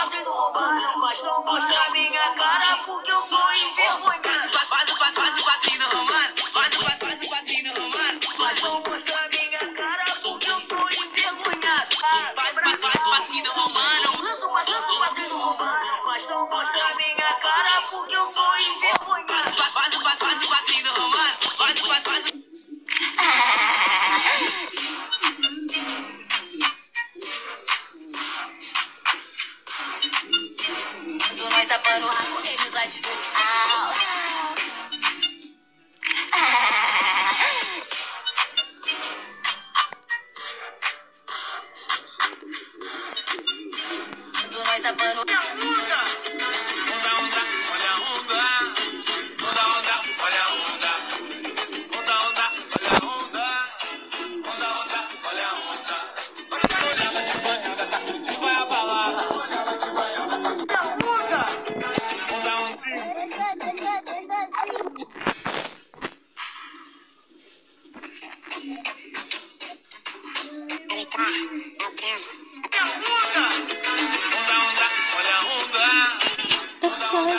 passinho romano. Mas não mostra minha cara porque eu sou Quando nós abano o rabo, eles acham. Au. Quando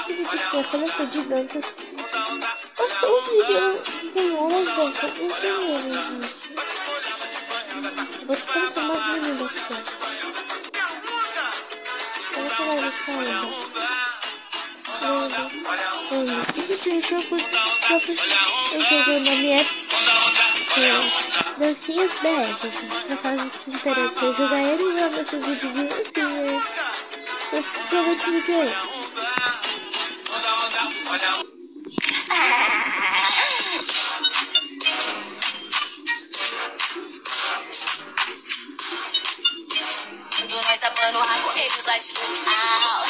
esse vídeo aqui, a coleção de danças. Os vídeos tem várias danças ensinando, gente. Vou te parecer mais bonita aqui, ó. Olha que vai ficar Linda. Gente, eu jogo, eu fiz, eu jogo na minha época. as Dancinhas BR. Pra caso se interesse, eu jogar ele e gravar seus vídeos de dancinha. Eu aproveito o vídeo aí. Nós abano o rabo, eles acham.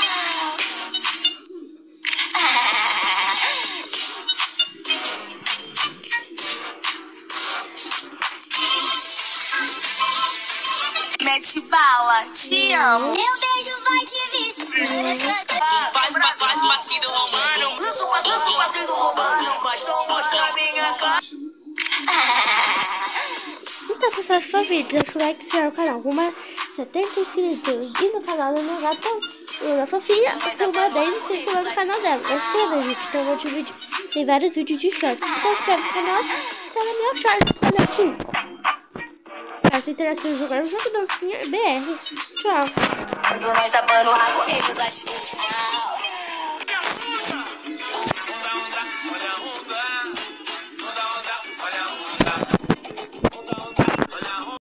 Mete bala, te amo. Meu beijo vai te vestir. Faz, faz, faz o passinho romano. Lanço, lanço passinho romano. Mas não mostra minha cara. Então, pessoal, se for vídeo, deixa o like, se no canal. Rumo a 70 inscritos. E no canal da minha gata, Luna Fofinha, rumo a 10 inscritos lá no canal dela. Vai se inscrever, gente. Então, outro vídeo. Tem vários vídeos de shorts. Então, se inscreve no canal. Tá no meu short. Olha aqui. Essa interação jogar um jogo dancinha BR. Tchau.